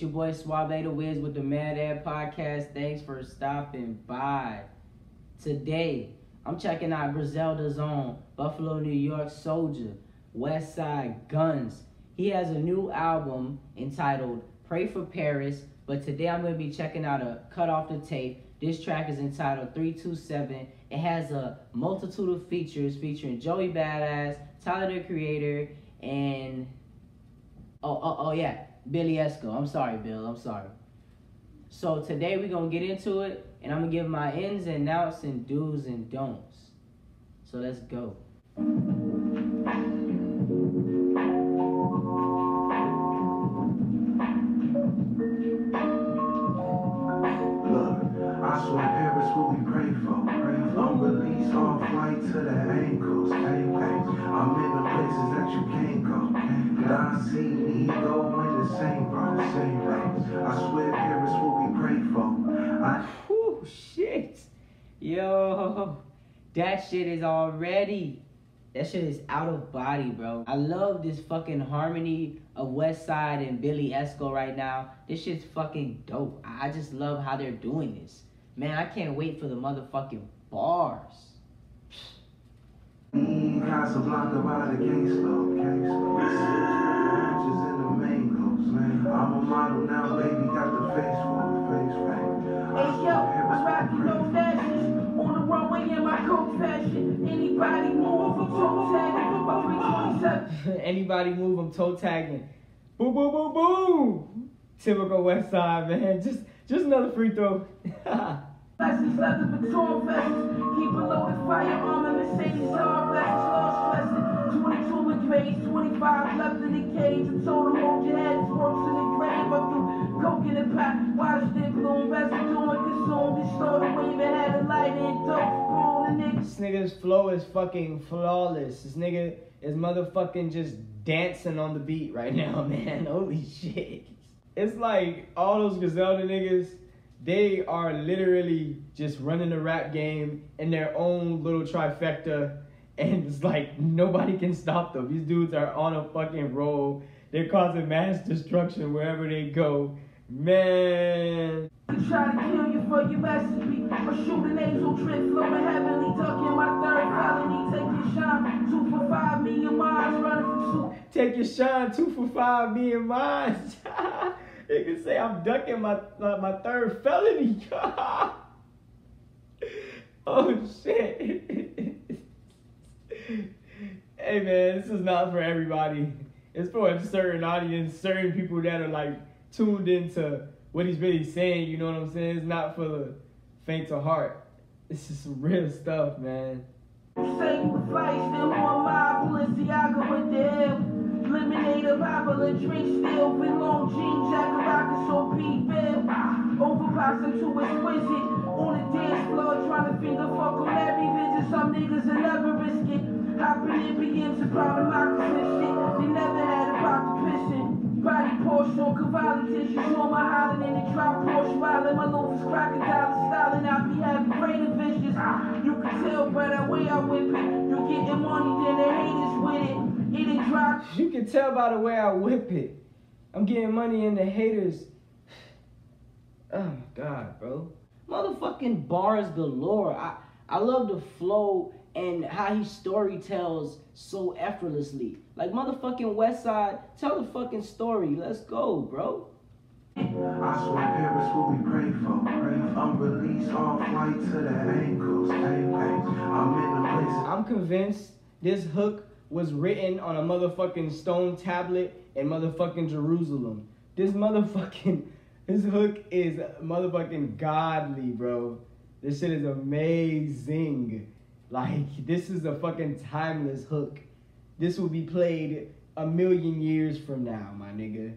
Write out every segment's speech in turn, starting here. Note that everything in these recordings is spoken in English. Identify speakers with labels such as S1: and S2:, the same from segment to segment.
S1: It's your boy Suave the Wiz with the Med Ed Podcast. Thanks for stopping by. Today, I'm checking out Griselda's own Buffalo, New York Soldier, West Side Guns. He has a new album entitled Pray for Paris, but today I'm going to be checking out a cut off the tape. This track is entitled 327. It has a multitude of features featuring Joey Badass, Tyler the Creator, and Oh, oh, oh yeah, Billie Essco. I'm sorry, Bill. I'm sorry. So today we're gonna get into it, and I'm gonna give my ins and outs and do's and don'ts. So let's go.
S2: Look, I swear Paris what we pray for. Long release all flight to the ankles. I'm in the places that you can't go. And I see me go in the same road, same road. I swear Paris what we pray for. I
S1: shit. Yo, that shit is already. That shit is out of body, bro. I love this fucking harmony of West Side and Billie Essco right now. This shit's fucking dope. I just love how they're doing this. Man, I can't wait for the motherfucking bars.
S2: Need Casablanca by the case low, case low. Bitches in the mangoes, man. I'm a model now, baby, got the face for it, face for it.
S3: Hey yo, I'm
S2: what
S3: rocking
S2: we pray
S3: those
S2: for.
S3: dashes on the runway in my coat fashion. Anybody move from toe tagging by 327?
S1: Anybody move, I'm toe tagging. Boom, boom, boom, boom. Typical West Side, man. Just, just another free throw.
S3: Lessons leather baton vests. Keep a loaded firearm and Mercedes R 25 left in the cage. I told them hold your heads, works in the grave. I threw coke in the pot, watched it bloom. Residue and consumed. It started waving, had a light and dope.
S1: This nigga's flow is fucking flawless. This nigga is motherfucking just dancing on the beat right now, man. Holy shit. It's like all those Griselda niggas, they are literally just running the rap game in their own little trifecta. And it's like nobody can stop them. These dudes are on a fucking roll. They're causing mass destruction wherever they go. Man.
S3: Try to kill you for your recipe. Or shoot an angel trip, flowing heavenly, ducking my third felony. Take your shine, two for five, me and mine running for two.
S1: Take your shine, two for five, me and mine. they can say I'm ducking my uh, my third felony. oh shit. hey man, this is not for everybody. It's for a certain audience, certain people that are like tuned into what he's really saying. You know what I'm saying? It's not for the faint of heart. It's just real stuff, man.
S3: Still on my Balenciaga with the hell. Lemonade, a drink, still with long jacket, so P Bill. Overpass, I'm too exquisite. On the dance floor, trying to finger fuck on every. Some niggas never. Hopping in BMs and and. They never had pissing. Body Porsche on Cavalli on my island in the drop Porsche riding my I be having greater visions You can tell by the way I whip it You getting money then the haters with it It ain't drop
S1: You can tell by the way I whip it. I'm getting money in the haters. Oh my god, bro. Motherfucking bars galore. I I love the flow and how he story tells so effortlessly. Like motherfucking West Side, tell the fucking story. Let's go, bro.
S2: I swear Paris what we pray for. I'm released all flight to the ankles. I'm in the places.
S1: I'm convinced this hook was written on a motherfucking stone tablet in motherfucking Jerusalem. This motherfucking this hook is motherfucking godly, bro. This shit is amazing. Like this is a fucking timeless hook. This will be played a million years from now, my nigga.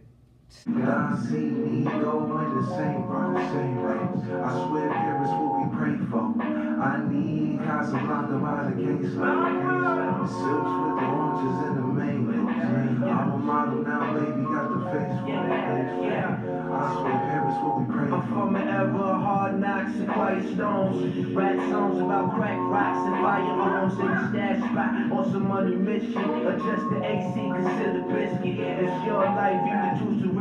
S2: I see me go in the same road, same road. I swear Paris what we pray for. I need Casablanca by the case low. Silks with the oranges and the mangoes. I'm a model now, baby, got the face for it. I swear Paris what we pray for.
S4: from ever hard knocks and quiet stones. Rap songs about crack rocks and fire firearms in the stash spot on some money mission. Adjust the AC, consider biscuit. It's your life, you can choose to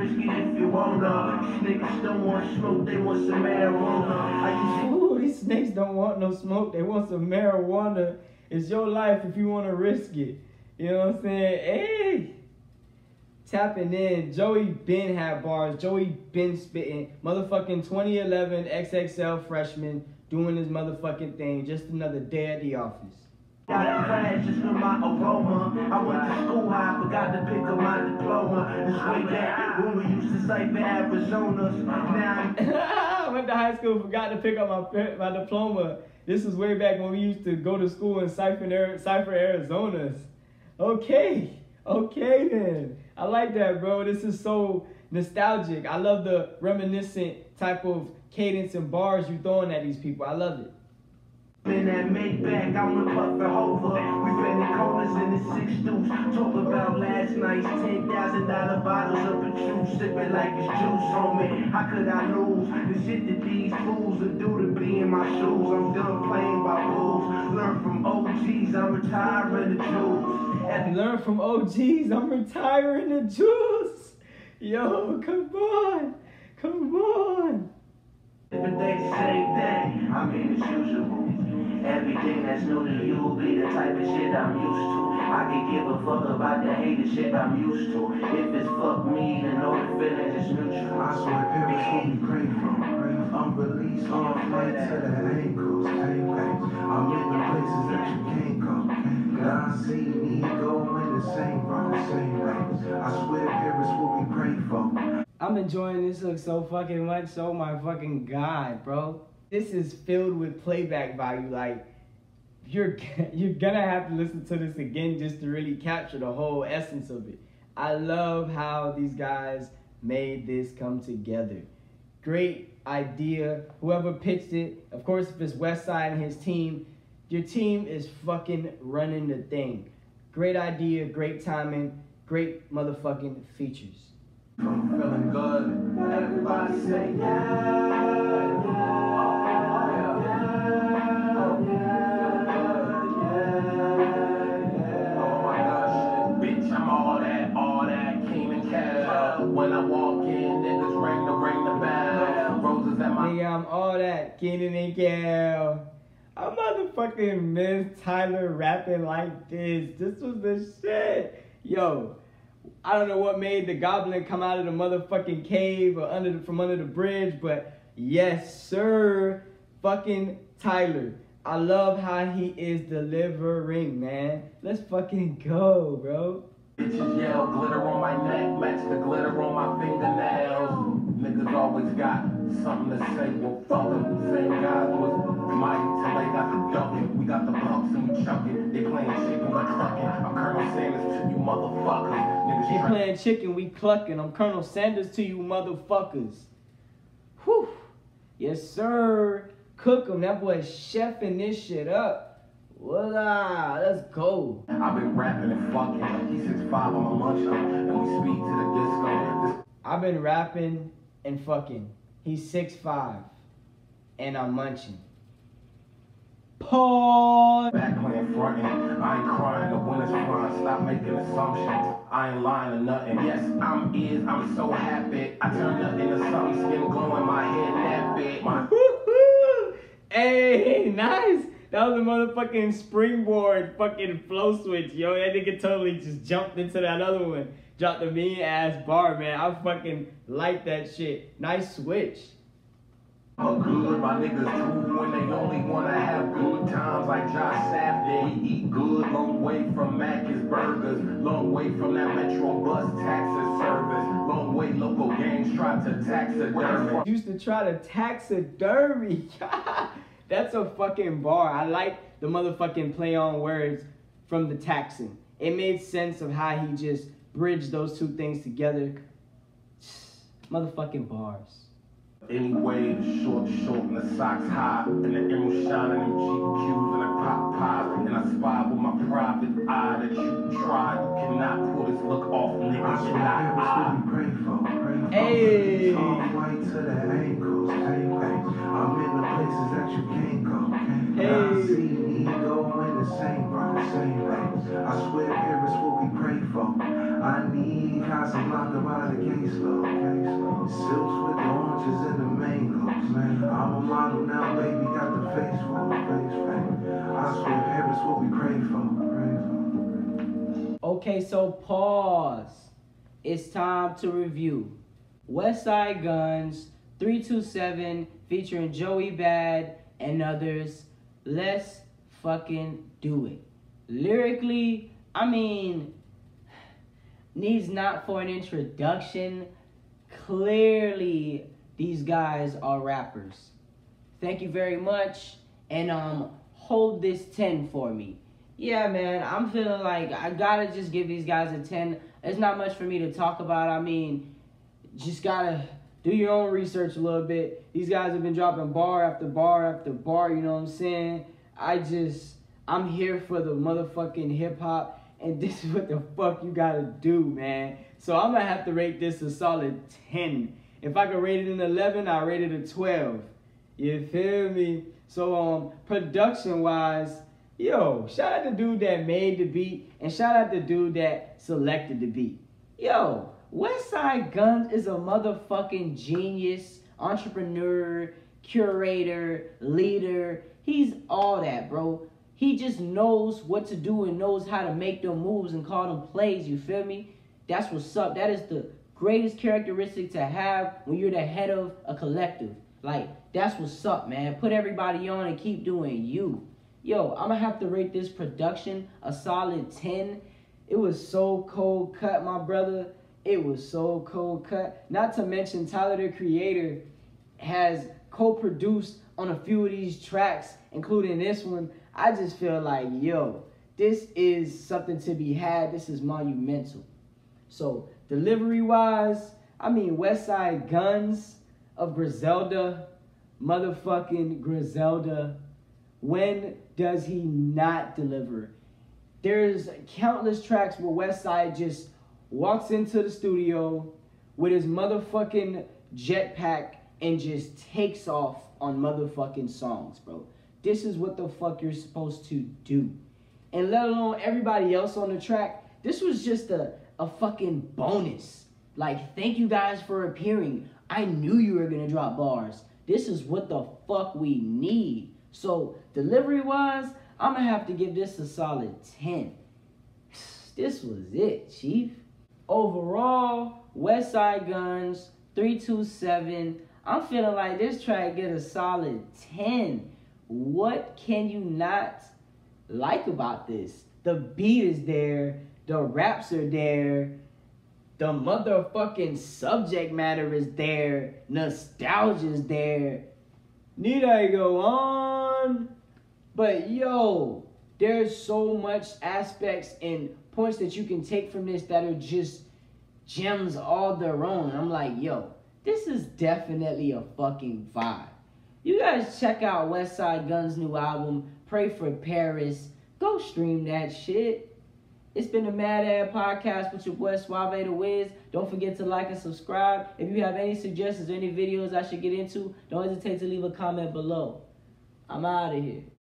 S4: Corona. Niggas don't want smoke, they want some marijuana. I used
S1: Ooh, these snakes don't want no smoke. They want some marijuana. It's your life if you want to risk it. You know what I'm saying? Hey, tapping in. Joey Ben had bars. Joey Ben spitting. Motherfucking 2011 XXL freshman doing his motherfucking thing. Just another day at the office.
S4: Got my aroma. I went to school high, forgot to pick up my diploma. This way back when we used to cipher Arizona's. Now I'm
S1: went to high school, forgot to pick up my my diploma. This was way back when we used to go to school in Cipher, Cipher Arizona's. Okay, okay then. I like that, bro. This is so nostalgic. I love the reminiscent type of cadence and bars you're throwing at these people. I love it.
S4: In that Maybach, I'm with Puffin Hover. We bending corners in the six deuce. Talk about last night's ten thousand dollar bottles of Patron, sipping like it's juice on me. How could I lose the shit that these fools will do to be in my shoes? I'm done playing by rules. Learn from OGs, I'm retiring the.
S1: And learn from OGs. I'm retiring the juice. Yo, come on, come on.
S4: Different day, same thing. I mean, it's usual. Everything that's new to you be the type of shit I'm used to. I can give a fuck about the hated shit I'm used to. If it's fuck me, then know the feeling is mutual.
S2: I swear Paris what we pray for. I'm released on flight to the ankles. Hey, hey. I'm in the places that you can't go. God see me going the same road, same way. I swear Paris what we pray for.
S1: I'm enjoying this look so fucking much. Oh my fucking god, bro. This is filled with playback value. Like you're you're gonna have to listen to this again just to really capture the whole essence of it. I love how these guys made this come together. Great idea. Whoever pitched it, of course, if it's Westside and his team, your team is fucking running the thing. Great idea, great timing, great motherfucking features.
S2: I'm feeling good.
S4: Everybody say yeah,
S5: Oh all that.
S1: Keenan and Kel. I motherfucking miss Tyler rapping like this. This was the shit. Yo, I don't know what made the goblin come out of the motherfucking cave or under the, from under the bridge, but yes, sir. Fucking Tyler. I love how he is delivering, man. Let's fucking go, bro.
S5: yell, glitter on my neck, match the glitter on my fingernails. Niggas always got something to say, well fuck 'em. Same guys was mighty till they got the ducking. We got the bucks and we chucking. They playing chicken, we clucking. I'm Colonel Sanders to you motherfuckers. Niggas
S1: They playing chicken, we clucking. I'm Colonel Sanders to you motherfuckers. Whew. Yes, sir. Cook Cook 'em. That boy chefing this shit up. Voila. Let's go.
S5: I've been rapping and fucking. He's 6'5, I'm a muncher. And we speed to the disco.
S1: I've been rapping and fucking. He's 6'5. And I'm munching. Pause.
S5: Back playing frontin', I ain't crying, the winner's fine. Stop making assumptions. I ain't lying or nothing. Yes, I'm is, I'm so happy. I turned up into something, skin glowing, my head nappy. My
S1: Woo-hoo. Hey, nice. That was a motherfucking springboard fucking flow switch, yo. That nigga totally just jumped into that other one. Dropped a mean ass bar, man. I fucking like that shit. Nice switch.
S5: a good, my niggas true when they only wanna have good times like Josh Sapp did. We eat good, long way from Mac's Burgers, long way from that Metro bus taxi service, long way local gangs try to taxidermy.
S1: Used to try to taxidermy. That's a fucking bar. I like the motherfucking play on words from the taxing. It made sense of how he just bridged those two things together. Motherfucking bars.
S5: Anyway, the short short and the socks high, and the emerald shining them GQs and the pop pies, and I spy with my private eye that you try. You cannot pull this look off,
S2: I
S5: nigga.
S2: swear
S5: Cannot
S2: Paris
S5: eye.
S2: what we pray for.
S1: Hey.
S2: Tall white to the ankles. Hey, hey. I'm in the places that you can't go. God
S1: Hey.
S2: see me going the same road, same way. I swear Paris what for. I need Casablanca by the caseload. Silks with the oranges and the mangoes. Man, I'm a model now, baby, got the face for the face. I swear Paris what we. Pray for.
S1: Okay, so pause. It's time to review. Westside Gunn's 327 featuring Joey Bad and others. Let's fucking do it. Lyrically, I mean, needs not for an introduction. Clearly, these guys are rappers. Thank you very much, and um, hold this 10 for me. Yeah, man, I'm feeling like I gotta just give these guys a 10. It's not much for me to talk about. I mean, just gotta do your own research a little bit. These guys have been dropping bar after bar after bar, you know what I'm saying? I just, I'm here for the motherfucking hip hop, and this is what the fuck you gotta do, man. So I'm gonna have to rate this a solid 10. If I could rate it an 11, I rate it a 12. You feel me? So um, production wise, yo, shout out the dude that made the beat, and shout out the dude that selected the beat. Yo, Westside Guns is a motherfucking genius, entrepreneur, curator, leader. He's all that, bro. He just knows what to do and knows how to make them moves and call them plays. You feel me? That's what's up. That is the greatest characteristic to have when you're the head of a collective. Like, that's what's up, man. Put everybody on and keep doing you. Yo, I'm gonna have to rate this production a solid 10. It was so cold cut, my brother. It was so cold cut. Not to mention, Tyler the Creator has co produced on a few of these tracks, including this one. I just feel like, yo, this is something to be had. This is monumental. So, delivery wise, I mean, West Side Guns of Griselda, motherfucking Griselda. When does he not deliver? There's countless tracks where West Side just walks into the studio with his motherfucking jetpack and just takes off on motherfucking songs, bro. This is what the fuck you're supposed to do. And let alone everybody else on the track, this was just a, a fucking bonus. Like, thank you guys for appearing. I knew you were gonna drop bars. This is what the fuck we need. So, delivery wise, I'm gonna have to give this a solid 10. This was it, Chief. Overall, Westside Gunn's 327. I'm feeling like this track get a solid 10. What can you not like about this? The beat is there, the raps are there, the motherfucking subject matter is there, nostalgia is there. Need I go on? But yo, there's so much aspects and points that you can take from this that are just gems all their own. I'm like, yo, this is definitely a fucking vibe. You guys check out Westside Gunn's new album, Pray for Paris. Go stream that shit. It's been the Med Ed Podcast with your boy Suave the Wiz. Don't forget to like and subscribe. If you have any suggestions or any videos I should get into, don't hesitate to leave a comment below. I'm out of here.